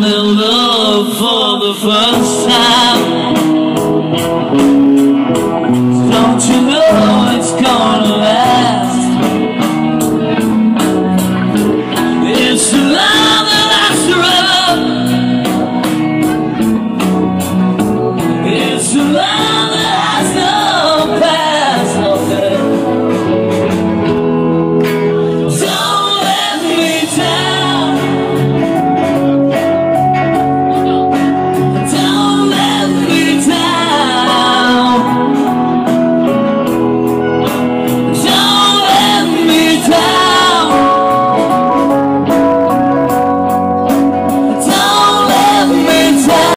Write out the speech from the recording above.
I'm in love for the first time. Don't you know